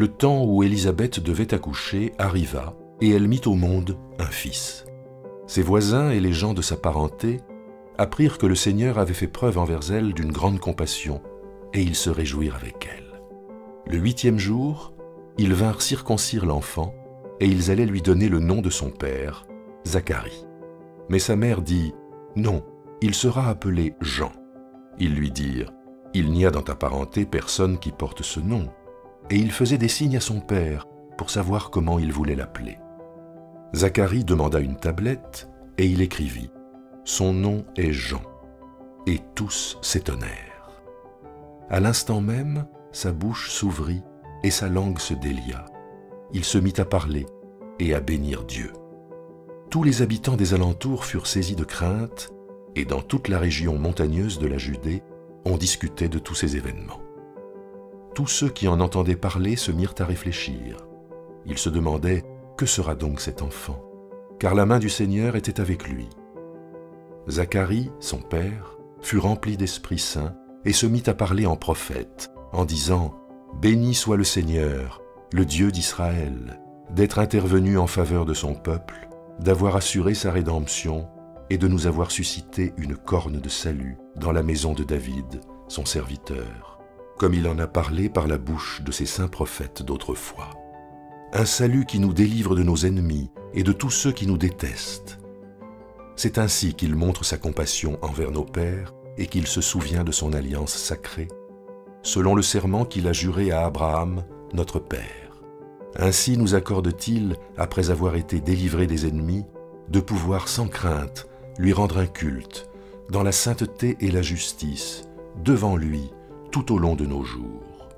le temps où Élisabeth devait accoucher arriva et elle mit au monde un fils. Ses voisins et les gens de sa parenté apprirent que le Seigneur avait fait preuve envers elle d'une grande compassion et ils se réjouirent avec elle. Le huitième jour, ils vinrent circoncire l'enfant et ils allaient lui donner le nom de son père, Zacharie. Mais sa mère dit, Non, il sera appelé Jean. Ils lui dirent, Il n'y a dans ta parenté personne qui porte ce nom. Et il faisait des signes à son père pour savoir comment il voulait l'appeler. Zacharie demanda une tablette et il écrivit, Son nom est Jean. Et tous s'étonnèrent. À l'instant même, sa bouche s'ouvrit et sa langue se délia. Il se mit à parler et à bénir Dieu. Tous les habitants des alentours furent saisis de crainte, et dans toute la région montagneuse de la Judée, on discutait de tous ces événements. Tous ceux qui en entendaient parler se mirent à réfléchir. Ils se demandaient Que sera donc cet enfant? Car la main du Seigneur était avec lui. Zacharie, son père, fut rempli d'Esprit Saint et se mit à parler en prophète, en disant Béni soit le Seigneur, le Dieu d'Israël, d'être intervenu en faveur de son peuple, d'avoir assuré sa rédemption et de nous avoir suscité une corne de salut dans la maison de David, son serviteur, comme il en a parlé par la bouche de ses saints prophètes d'autrefois. Un salut qui nous délivre de nos ennemis et de tous ceux qui nous détestent. C'est ainsi qu'il montre sa compassion envers nos pères et qu'il se souvient de son alliance sacrée selon le serment qu'il a juré à Abraham, notre Père. Ainsi nous accorde-t-il, après avoir été délivrés des ennemis, de pouvoir sans crainte lui rendre un culte, dans la sainteté et la justice, devant lui, tout au long de nos jours.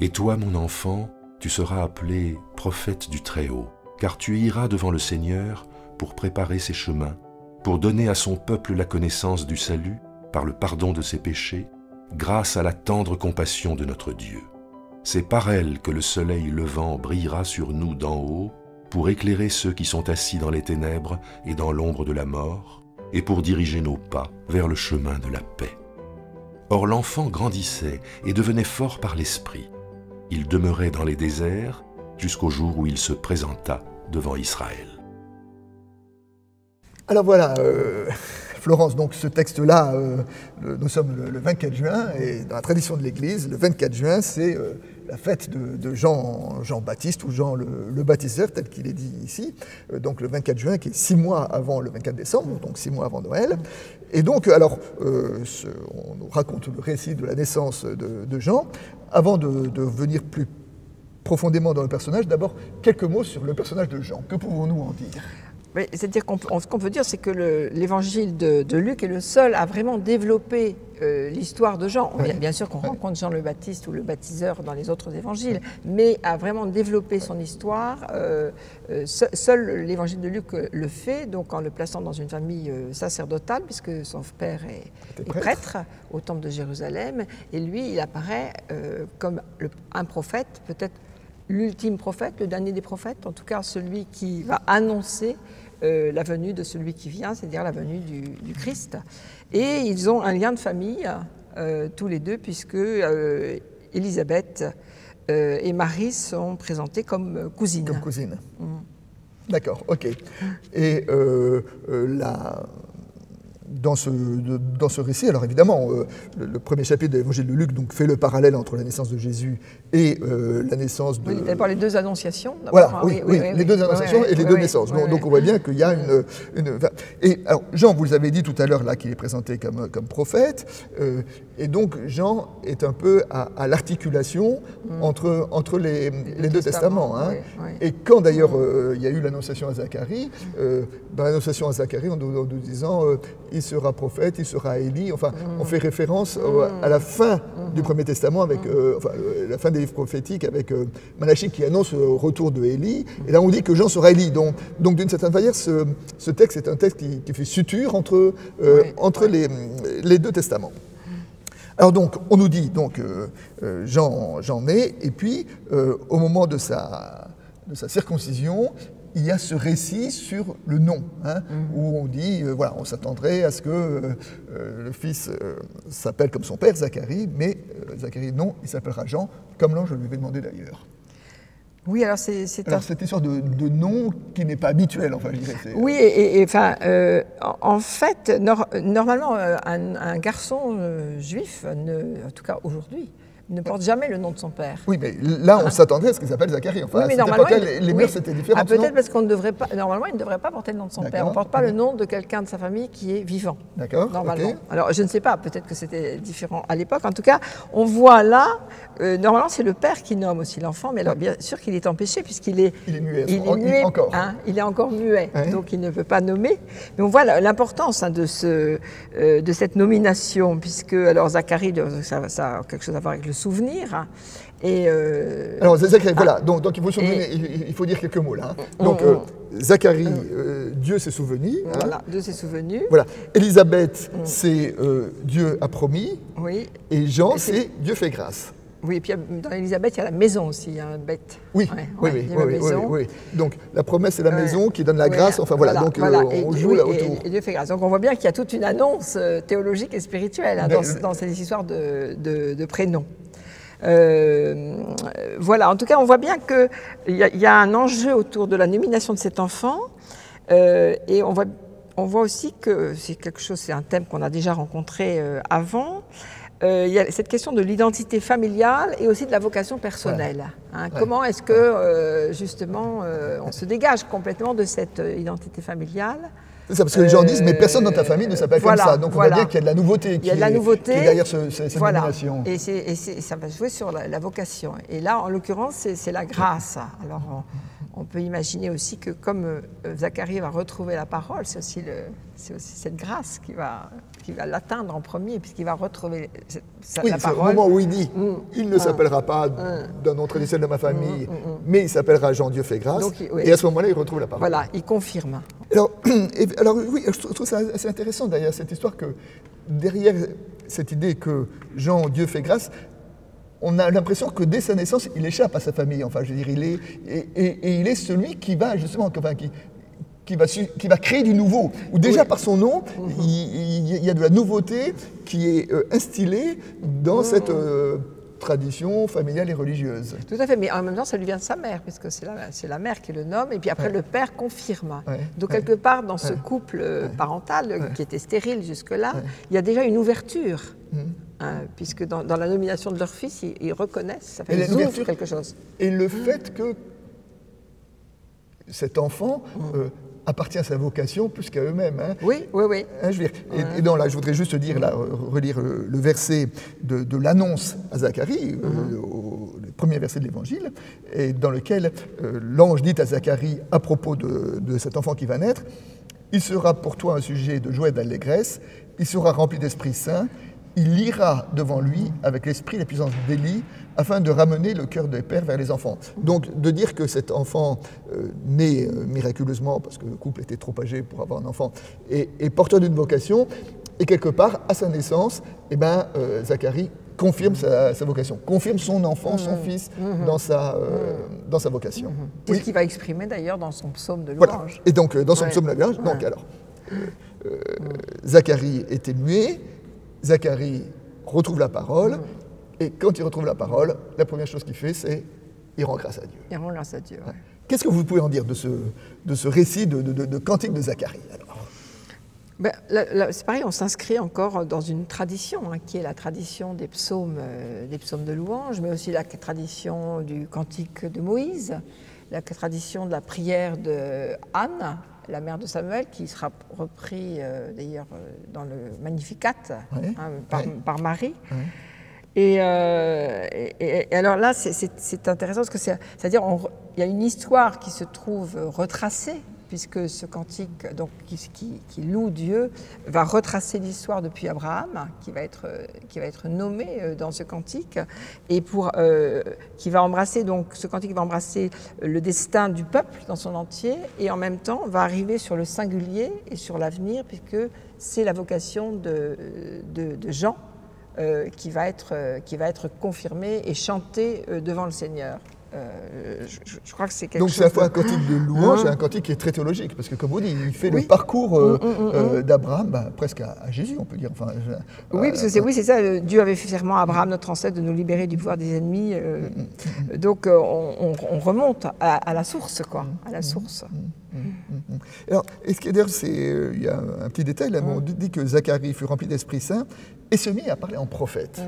Et toi, mon enfant, tu seras appelé prophète du Très-Haut, car tu iras devant le Seigneur pour préparer ses chemins, pour donner à son peuple la connaissance du salut par le pardon de ses péchés grâce à la tendre compassion de notre Dieu. C'est par elle que le soleil levant brillera sur nous d'en haut pour éclairer ceux qui sont assis dans les ténèbres et dans l'ombre de la mort, et pour diriger nos pas vers le chemin de la paix. Or l'enfant grandissait et devenait fort par l'esprit. Il demeurait dans les déserts jusqu'au jour où il se présenta devant Israël. Alors voilà, euh, Florence, donc ce texte-là, euh, nous sommes le, 24 juin, et dans la tradition de l'Église, le 24 juin, c'est euh, la fête de, Jean, Jean, baptiste ou Jean le, baptiseur, tel qu'il est dit ici. Euh, donc le 24 juin, qui est six mois avant le 24 décembre, donc six mois avant Noël. Et donc, alors, on nous raconte le récit de la naissance de, Jean. Avant de venir plus profondément dans le personnage, d'abord quelques mots sur le personnage de Jean. Que pouvons-nous en dire? C'est-à-dire qu'on ce qu'on peut dire, c'est que l'évangile de, Luc est le seul à vraiment développer euh, l'histoire de Jean. Bien sûr qu'on rencontre Jean le Baptiste ou le baptiseur dans les autres évangiles, mais à vraiment développer son histoire, euh, euh, seul l'évangile de Luc le fait, donc en le plaçant dans une famille sacerdotale, puisque son père est, prêtre. au temple de Jérusalem, et lui, il apparaît comme un prophète, peut-être l'ultime prophète, le dernier des prophètes, en tout cas celui qui va annoncer euh, la venue de celui qui vient, c'est-à-dire la venue du, Christ. Et ils ont un lien de famille, euh, tous les deux, puisque euh, Élisabeth et Marie sont présentées comme cousines. Comme cousines. Mm. D'accord, ok. Et la dans ce, dans ce récit, alors évidemment, euh, le, premier chapitre de l'évangile de Luc donc, fait le parallèle entre la naissance de Jésus et euh, la naissance de. Oui, d'abord les deux annonciations. Voilà, hein, oui, oui, les deux annonciations et les deux naissances. donc, on voit bien qu'il y a une, une, Et alors, Jean, vous avez dit tout à l'heure là qu'il est présenté comme, comme prophète, euh, et donc Jean est un peu à, l'articulation mm. entre, entre les, les deux testaments. hein. Et quand d'ailleurs il y a eu l'annonciation à Zacharie, ben, l'annonciation à Zacharie en nous, disant il sera prophète, il sera Élie. Enfin, on fait référence à la fin du Premier Testament, avec euh, enfin, euh, la fin des livres prophétiques, avec euh, qui annonce le retour de Élie. Et là, on dit que Jean sera Élie. Donc, donc d'une certaine manière, ce, ce, texte est un texte qui, fait suture entre, entre Les, les, deux testaments. Alors donc, on nous dit donc Jean, Jean naît, et puis au moment de sa, de sa circoncision, il y a ce récit sur le nom, hein, mm. où on dit, euh, voilà, on s'attendrait à ce que euh, euh, le fils s'appelle comme son père, Zacharie, mais Zacharie, non, il s'appellera Jean, comme l'ange lui avait demandé d'ailleurs. Oui, alors c'est alors, cette histoire de, de nom qui n'est pas habituel, enfin, je dirais. Oui, et, enfin, euh, en, fait, normalement, un, un garçon euh, juif, ne, en tout cas aujourd'hui, ne porte jamais le nom de son père. Oui, mais là, on s'attendrait à ce qu'il s'appelle Zacharie. Enfin, oui, mais normalement, les, mœurs étaient différentes. Ah, Peut-être parce qu'on ne devrait pas. Normalement, il ne devrait pas porter le nom de son père. On ne porte pas le nom de quelqu'un de sa famille qui est vivant. D'accord. Normalement. Alors, je ne sais pas. Peut-être que c'était différent à l'époque. En tout cas, on voit là. Euh, normalement, c'est le père qui nomme aussi l'enfant, mais alors bien sûr qu'il est empêché puisqu'il est. Il est muet. Il est muet encore. Hein, il est encore muet, donc il ne peut pas nommer. Mais on voit l'importance hein, de ce, euh, de cette nomination, puisque alors Zacharie, ça, ça, a quelque chose à voir avec le souvenir. Hein. Et euh, Alors, Zacharie, voilà, ah. donc, donc il, faut il, faut dire quelques mots là. Hein. Donc, euh, Zacharie, euh, Dieu s'est souvenu. Hein. Voilà, Dieu s'est souvenu. Voilà. Élisabeth, mm. c'est Dieu a promis. Oui. Et Jean, c'est Dieu fait grâce. Oui, et puis dans Élisabeth, il y a la maison aussi, il y a un bête. Oui, oui, oui, oui, oui, Donc la promesse, c'est la maison qui donne la grâce. Enfin voilà, donc on joue là autour. Et, Dieu fait grâce. Donc on voit bien qu'il y a toute une annonce théologique et spirituelle hein, dans, dans, ces histoires de, de, de prénoms. Euh, voilà, en tout cas, on voit bien qu'il y, y, a un enjeu autour de la nomination de cet enfant, euh, et on voit, on voit aussi que c'est quelque chose, c'est un thème qu'on a déjà rencontré euh, avant. Euh, il y a cette question de l'identité familiale et aussi de la vocation personnelle. Hein. Comment est-ce que, euh, justement, on se dégage complètement de cette identité familiale? C'est parce que les gens disent, mais personne dans ta famille ne s'appelle comme ça. Donc on voit bien qu'il y a de la nouveauté, qui, est, derrière ce, cette voilà. Et, ça va jouer sur la, vocation. Et là, en l'occurrence, c'est la grâce. Alors on, peut imaginer aussi que comme euh, Zacharie va retrouver la parole, c'est aussi, aussi, cette grâce qui va, qui va l'atteindre en premier, puisqu'il va retrouver sa, oui, la parole. Au moment où il dit, mm. il ne mm. s'appellera pas mm. d'un nom traditionnel de ma famille, mais il s'appellera Jean-Dieu fait grâce. Et à ce moment-là, il retrouve la parole. Voilà, il confirme. Alors, alors oui, je trouve ça assez intéressant d'ailleurs, cette histoire que derrière cette idée que Jean, Dieu fait grâce, on a l'impression que dès sa naissance, il échappe à sa famille. Enfin, je veux dire, il est, et, il est celui qui va justement, enfin, qui, qui va, qui va, créer du nouveau. Ou déjà par son nom, il, y a de la nouveauté qui est euh, instillée dans cette euh, tradition familiale et religieuse. Tout à fait, mais en même temps, ça lui vient de sa mère, puisque c'est la, la, mère qui le nomme, et puis après le père confirme. Donc quelque part, dans ce couple euh, parental, qui était stérile jusque-là, il y a déjà une ouverture. Mmh. Hein, puisque dans, la nomination de leur fils, ils, reconnaissent, ça fait ils quelque chose. Et le fait que cet enfant mmh. euh, appartient à sa vocation plus qu'à eux-mêmes. Hein. Oui, oui, oui. Hein, je et, donc là, je voudrais juste dire, là, relire le, verset de, l'annonce à Zacharie, euh, mm-hmm. le premier verset de l'Évangile, et dans lequel euh, l'ange dit à Zacharie à propos de, de cet enfant qui va naître, il sera pour toi un sujet de joie et d'allégresse, il sera rempli d'Esprit Saint, il ira devant lui avec l'esprit et la puissance d'Élie afin de ramener le cœur des pères vers les enfants. Donc de dire que cet enfant euh, né euh, miraculeusement, parce que le couple était trop âgé pour avoir un enfant, est, porteur d'une vocation, et quelque part, à sa naissance, eh ben, euh, Zacharie confirme sa, vocation, confirme son enfant, son mmh. fils, mmh. Dans, sa, mmh. dans sa vocation. C'est ce qu'il va exprimer d'ailleurs dans son psaume de louange. Et donc, dans son psaume de louange, donc alors, Zacharie était muet, Zacharie retrouve la parole, et quand il retrouve la parole, la première chose qu'il fait, c'est il rend grâce à Dieu. Il rend grâce à Dieu. Qu'est-ce que vous pouvez en dire de ce, de ce récit de, de, cantique de Zacharie ben, c'est pareil, on s'inscrit encore dans une tradition, hein, qui est la tradition des psaumes, euh, des psaumes de louange, mais aussi la tradition du cantique de Moïse, la tradition de la prière de Anne, la mère de Samuel, qui sera repris euh, d'ailleurs euh, dans le Magnificat hein, par, Marie. Euh, et, alors là, c'est intéressant parce que c'est-à-dire il y a une histoire qui se trouve retracée puisque ce cantique donc, qui, loue Dieu va retracer l'histoire depuis Abraham, qui va être, nommé euh, dans ce cantique, et euh, qui va embrasser, donc ce cantique va embrasser le destin du peuple dans son entier, et en même temps va arriver sur le singulier et sur l'avenir, puisque c'est la vocation de, de, Jean euh, qui, va être, qui va être confirmée et chantée devant le Seigneur. Euh, je, crois que c'est quelque Donc chose. Donc c'est à fois un cantique de louange et un cantique qui est très théologique, parce que comme vous dites, il fait le parcours euh, mm, mm, mm, d'Abraham, bah, presque à, Jésus, on peut dire. Enfin, oui, parce que c'est oui, c'est ça. Dieu avait fait serment à Abraham, notre ancêtre, de nous libérer du pouvoir des ennemis. donc on, remonte à, la source, quoi, à la source. Alors, et ce qui est d'ailleurs, il y a un petit détail là, on dit que Zacharie fut rempli d'Esprit Saint et se mit à parler en prophète.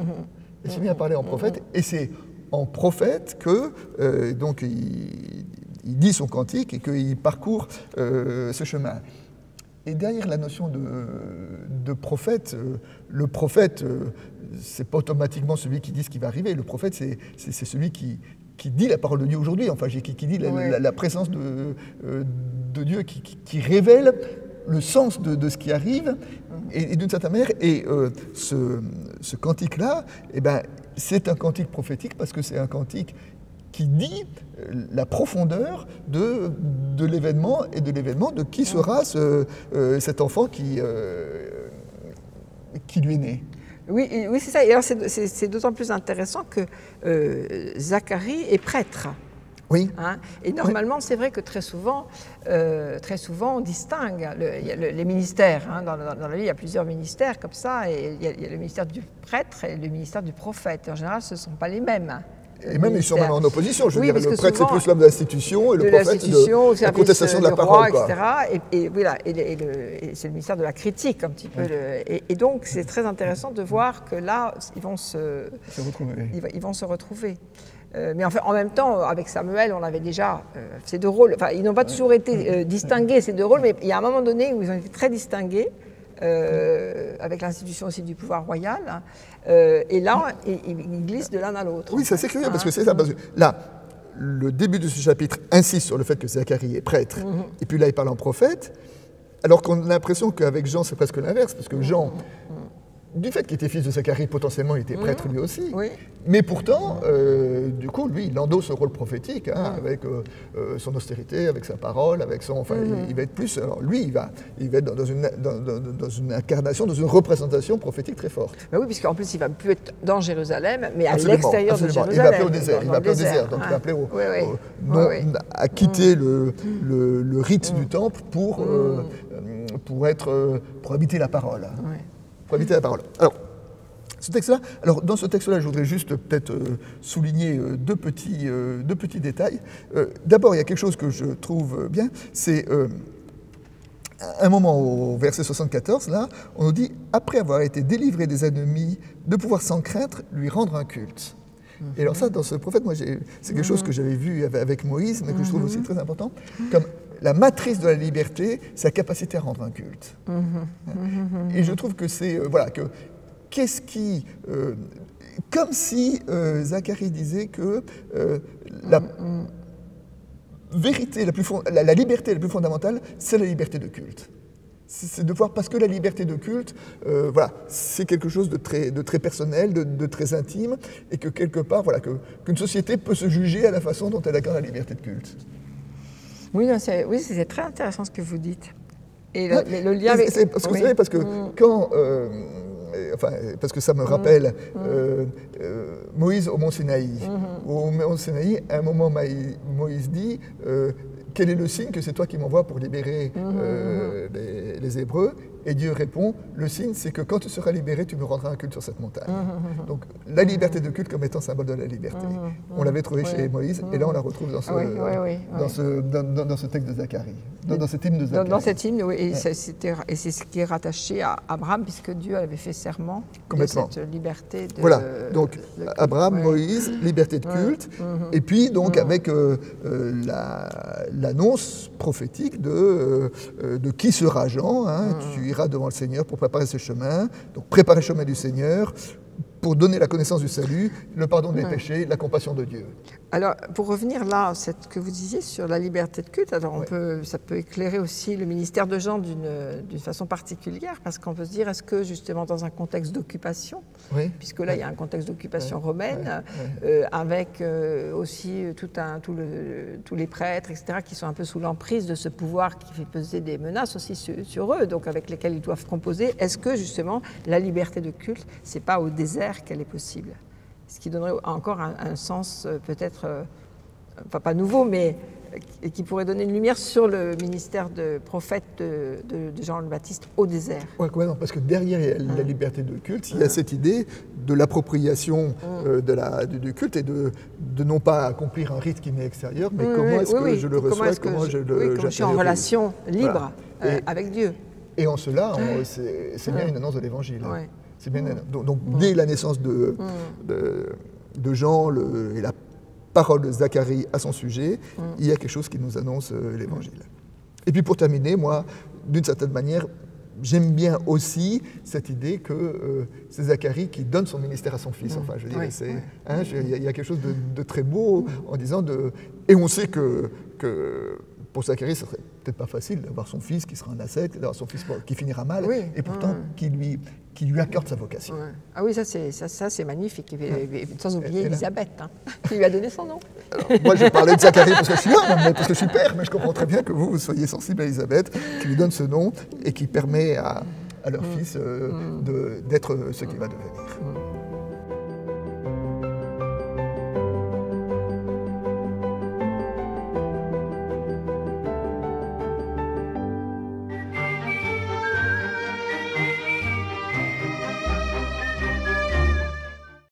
Il mm-hmm. se mit à parler en prophète, et c'est en prophète que euh, donc il, dit son cantique et qu'il parcourt euh, ce chemin. Et derrière la notion de, prophète, euh, le prophète, c'est pas automatiquement celui qui dit ce qui va arriver. Le prophète, c'est celui qui, qui dit la parole de Dieu aujourd'hui, enfin qui, qui dit la, présence de, de Dieu, qui, révèle le sens de, ce qui arrive, et, d'une certaine manière, et ce, ce cantique-là, eh ben, c'est un cantique prophétique parce que c'est un cantique qui dit euh, la profondeur de, de l'événement et de l'événement de qui sera ce, euh, cet enfant qui, euh, qui lui est né. Oui, oui c'est ça. Et c'est d'autant plus intéressant que Zacharie est prêtre. Oui. Hein. et normalement, c'est vrai que très souvent, euh, très souvent, on distingue les ministères. Hein. dans, la vie, il y a plusieurs ministères comme ça, et il y, a, le ministère du prêtre et le ministère du prophète. En général, ce ne sont pas les mêmes. Et même ils sont même en opposition. Je veux dire, le prêtre, c'est plus l'homme de l'institution et le prophète, de la contestation de la parole. Etc. Et, voilà, et, c'est le ministère de la critique, un petit peu. et, donc, c'est très intéressant de voir que là, ils vont se, se retrouver. Ils, vont se retrouver. Euh, mais en même temps, avec Samuel, on avait déjà euh, ces deux rôles. Enfin, ils n'ont pas toujours été euh, distingués, ces deux rôles, mais il y a un moment donné où ils ont été très distingués, avec l'institution aussi du pouvoir royal. Hein. et là, ils, glissent de l'un à l'autre. Oui, ça c'est curieux, parce que c'est ça. Parce que là, le début de ce chapitre insiste sur le fait que Zacharie est prêtre, mhm. et puis là, il parle en prophète. Alors qu'on a l'impression qu'avec Jean, c'est presque l'inverse, parce que Jean, du fait qu'il était fils de Zacharie, potentiellement, il était prêtre lui aussi. Mais pourtant, euh, du coup, lui, il endosse ce rôle prophétique, hein, avec euh, euh, son austérité, avec sa parole, avec son. Enfin, mhm. il, va être plus. Alors, lui, il va, il va être dans une, dans, une incarnation, dans une représentation prophétique très forte. Bah oui, puisqu'en plus, il va plus être dans Jérusalem, mais à l'extérieur de Jérusalem. Il va appeler au désert. Il va appeler au désert. Donc, il va appeler au, à quitter le, le, rite du temple pour, pour, être, pour habiter la parole pour éviter la parole. Alors, ce texte-là, alors dans ce texte-là, je voudrais juste peut-être euh, souligner euh, deux, petits, euh, deux petits détails. D'abord, il y a quelque chose que je trouve bien, c'est un moment au verset 74, là, on nous dit, après avoir été délivré des ennemis, de pouvoir sans crainte lui rendre un culte. Et alors ça, dans ce prophète, moi, c'est quelque chose que j'avais vu avec Moïse, mais que je trouve aussi très important, comme la matrice de la liberté, sa capacité à rendre un culte. Et je trouve que c'est, euh, voilà, que qu'est-ce qui... Euh, comme si euh, Zacharie disait que la vérité, la, plus la, liberté la plus fondamentale, c'est la liberté de culte. C'est de voir, parce que la liberté de culte, voilà, c'est quelque chose de très, de très personnel, de, très intime, et que quelque part, voilà, qu'une société peut se juger à la façon dont elle accorde la liberté de culte. Oui, c'est très intéressant ce que vous dites. Et le, lien avec... Parce que, vous savez, parce que mm. quand... Euh, enfin, parce que ça me mm. rappelle mm. Euh, euh, Moïse au mont Sinaï. Mm-hmm. Au mont Sinaï, à un moment, Moïse dit Quel est le signe que c'est toi qui m'envoies pour libérer mm-hmm. les, les, Hébreux? Et Dieu répond, le signe, c'est que quand tu seras libéré, tu me rendras un culte sur cette montagne. Mmh, mmh, mmh, Donc la liberté de culte comme étant symbole de la liberté. On l'avait trouvé chez Moïse, et là on la retrouve dans ce, dans ce, dans, ce texte de Zacharie, dans, cet hymne de Zacharie. Dans, cet hymne, oui, et c'est ce qui est rattaché à Abraham, puisque Dieu avait fait serment de cette liberté de... Voilà, donc Abraham, Moïse, liberté de culte, et puis donc avec euh, euh, l'annonce prophétique de, euh, de qui sera Jean, hein, ira devant le Seigneur pour préparer ses chemins. Donc préparer le chemin du Seigneur, pour donner la connaissance du salut, le pardon des péchés, la compassion de Dieu. Alors, pour revenir là, ce que vous disiez sur la liberté de culte, alors on peut, ça peut éclairer aussi le ministère de Jean d'une façon particulière, parce qu'on peut se dire, est-ce que justement dans un contexte d'occupation, puisque là il y a un contexte d'occupation romaine, euh, avec euh, aussi tout un, tout le, tous les prêtres, etc., qui sont un peu sous l'emprise de ce pouvoir qui fait peser des menaces aussi sur, eux, donc avec lesquels ils doivent composer, est-ce que justement la liberté de culte, c'est pas au désert qu'elle est possible. Ce qui donnerait encore un, sens euh, peut-être euh, enfin pas nouveau, mais et qui pourrait donner une lumière sur le ministère de prophète de, Jean le Baptiste au désert. Oui, parce que derrière la liberté de culte, il y a cette idée de l'appropriation euh, de la, du, culte et de, de non pas accomplir un rite qui m'est extérieur, mais comment est-ce que je le reçois, comment, je, le je suis en relation libre euh, avec Dieu. Et en cela, c'est bien une annonce de l'Évangile. C'est bien, donc, donc dès la naissance de, mm. de, de Jean le, et la parole de Zacharie à son sujet, mm. il y a quelque chose qui nous annonce euh, l'Évangile. Et puis pour terminer, moi, d'une certaine manière, j'aime bien aussi cette idée que euh, c'est Zacharie qui donne son ministère à son fils. Mm. Enfin, je dirais, c'est, hein, il y, a quelque chose de, très beau en disant de, et on sait que, que pour Zacharie, ce serait peut-être pas facile d'avoir son fils qui sera un ascète, d'avoir son fils qui finira mal, et pourtant qui, lui, qui lui accorde sa vocation. Ah oui, ça c'est, ça, ça c'est magnifique. Sans oublier Elisabeth, hein, qui lui a donné son nom. moi, je parlais de Zacharie parce que je suis là, parce que je suis père, mais je comprends très bien que vous, vous soyez sensible à Elisabeth, qui lui donne ce nom et qui permet à, à leur mm. fils euh, mm. d'être ce qu'il va devenir.